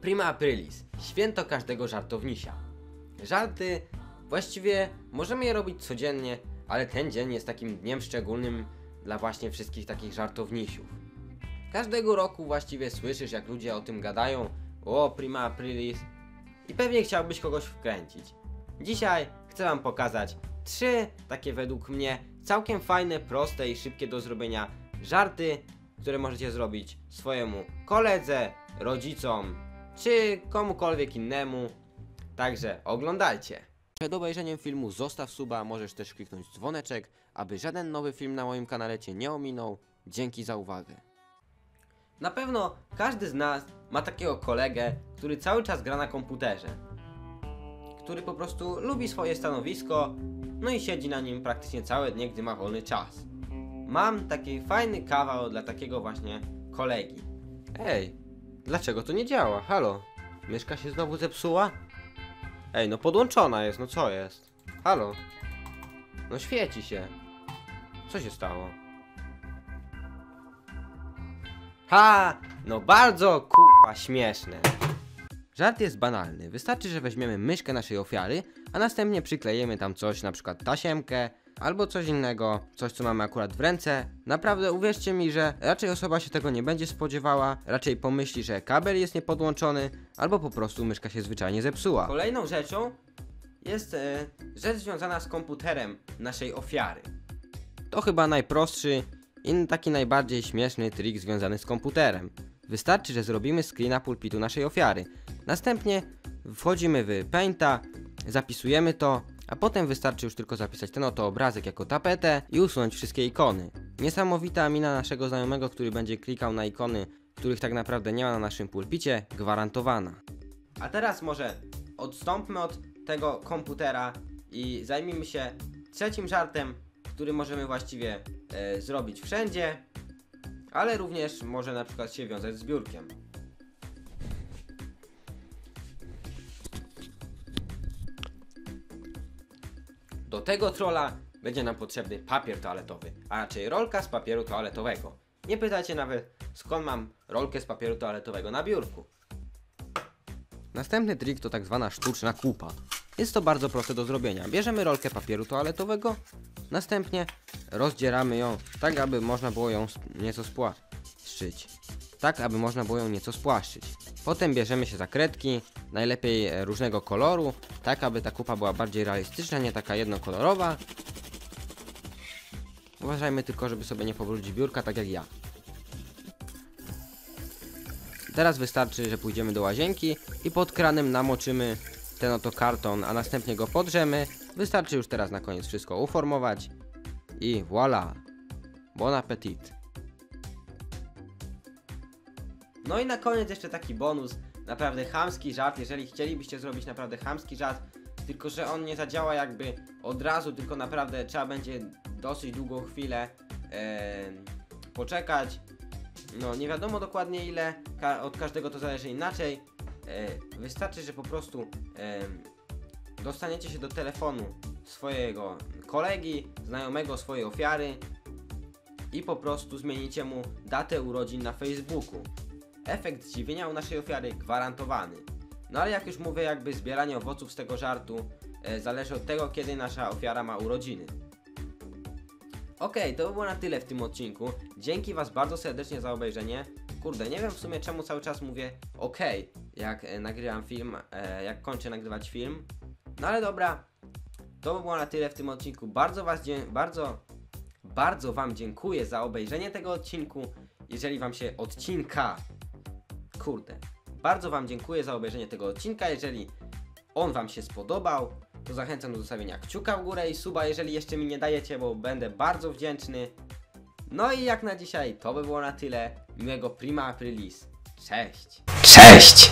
Prima Aprilis, święto każdego żartownisia. Żarty właściwie możemy je robić codziennie, ale ten dzień jest takim dniem szczególnym dla właśnie wszystkich takich żartownisiów. Każdego roku właściwie słyszysz, jak ludzie o tym gadają, o Prima Aprilis i pewnie chciałbyś kogoś wkręcić. Dzisiaj chcę Wam pokazać trzy takie według mnie całkiem fajne, proste i szybkie do zrobienia żarty, które możecie zrobić swojemu koledze, rodzicom czy komukolwiek innemu. Także oglądajcie. Przed obejrzeniem filmu zostaw suba, możesz też kliknąć dzwoneczek, aby żaden nowy film na moim kanale Cię nie ominął. Dzięki za uwagę. Na pewno każdy z nas ma takiego kolegę, który cały czas gra na komputerze. Który po prostu lubi swoje stanowisko, no i siedzi na nim praktycznie całe dnie, gdy ma wolny czas. Mam taki fajny kawał dla takiego właśnie kolegi. Ej, dlaczego to nie działa? Halo, myszka się znowu zepsuła? Ej, no podłączona jest, no co jest? Halo? No świeci się. Co się stało? Ha! No bardzo kurwa śmieszne. Żart jest banalny. Wystarczy, że weźmiemy myszkę naszej ofiary, a następnie przyklejemy tam coś, na przykład tasiemkę, albo coś innego, coś co mamy akurat w ręce. Naprawdę uwierzcie mi, że raczej osoba się tego nie będzie spodziewała, raczej pomyśli, że kabel jest niepodłączony, albo po prostu myszka się zwyczajnie zepsuła. Kolejną rzeczą jest e, rzecz związana z komputerem naszej ofiary. To chyba najprostszy i taki najbardziej śmieszny trik związany z komputerem. Wystarczy, że zrobimy screena pulpitu naszej ofiary. Następnie wchodzimy w Painta, zapisujemy to, a potem wystarczy już tylko zapisać ten oto obrazek jako tapetę i usunąć wszystkie ikony. Niesamowita mina naszego znajomego, który będzie klikał na ikony, których tak naprawdę nie ma na naszym pulpicie, gwarantowana. A teraz może odstąpmy od tego komputera i zajmijmy się trzecim żartem, który możemy właściwie e, zrobić wszędzie, ale również może na przykład się wiązać z biurkiem. Do tego trolla będzie nam potrzebny papier toaletowy, a raczej rolka z papieru toaletowego. Nie pytajcie nawet skąd mam rolkę z papieru toaletowego na biurku. Następny trik to tak zwana sztuczna kupa. Jest to bardzo proste do zrobienia. Bierzemy rolkę papieru toaletowego, następnie rozdzieramy ją tak, aby można było ją nieco spłaszczyć. Tak, aby można było ją nieco spłaszczyć. Potem bierzemy się za kredki, najlepiej różnego koloru, tak aby ta kupa była bardziej realistyczna, nie taka jednokolorowa. Uważajmy tylko, żeby sobie nie powrócić biurka, tak jak ja. Teraz wystarczy, że pójdziemy do łazienki i pod kranem namoczymy ten oto karton, a następnie go podrzemy. Wystarczy już teraz na koniec wszystko uformować i voilà. Bon appetit. No i na koniec jeszcze taki bonus, naprawdę chamski żart, jeżeli chcielibyście zrobić naprawdę chamski żart, tylko że on nie zadziała jakby od razu, tylko naprawdę trzeba będzie dosyć długą chwilę poczekać. No nie wiadomo dokładnie ile, ka od każdego to zależy inaczej. E, wystarczy, że po prostu dostaniecie się do telefonu swojego kolegi, znajomego, swojej ofiary i po prostu zmienicie mu datę urodzin na Facebooku. Efekt zdziwienia u naszej ofiary gwarantowany. No ale jak już mówię, jakby zbieranie owoców z tego żartu e, zależy od tego, kiedy nasza ofiara ma urodziny. Okej, to by było na tyle w tym odcinku. Dzięki Was bardzo serdecznie za obejrzenie. Kurde, nie wiem w sumie czemu cały czas mówię okej, jak e, nagrywam film, e, jak kończę nagrywać film. No ale dobra, to by było na tyle w tym odcinku. Bardzo Was, bardzo, bardzo Wam dziękuję za obejrzenie tego odcinku. Jeżeli Wam się odcinka, kurde, bardzo Wam dziękuję za obejrzenie tego odcinka. Jeżeli on Wam się spodobał, to zachęcam do zostawienia kciuka w górę i suba, jeżeli jeszcze mi nie dajecie, bo będę bardzo wdzięczny. No i jak na dzisiaj to by było na tyle. Miłego Prima Aprilis. Cześć! Cześć!